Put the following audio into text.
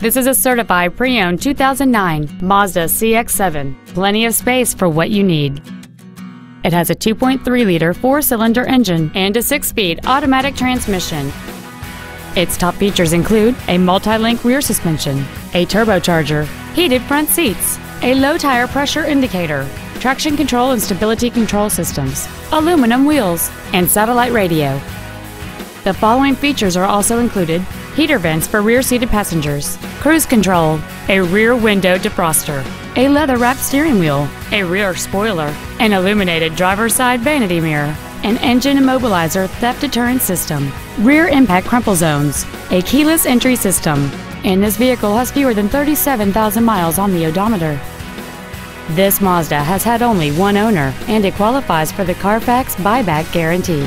This is a certified pre-owned 2009 Mazda CX-7. Plenty of space for what you need. It has a 2.3-liter four-cylinder engine and a six-speed automatic transmission. Its top features include a multi-link rear suspension, a turbocharger, heated front seats, a low tire pressure indicator, traction control and stability control systems, aluminum wheels, and satellite radio. The following features are also included heater vents for rear seated passengers, cruise control, a rear window defroster, a leather wrapped steering wheel, a rear spoiler, an illuminated driver's side vanity mirror, an engine immobilizer theft deterrent system, rear impact crumple zones, a keyless entry system, and this vehicle has fewer than 37,000 miles on the odometer. This Mazda has had only one owner and it qualifies for the Carfax buyback guarantee.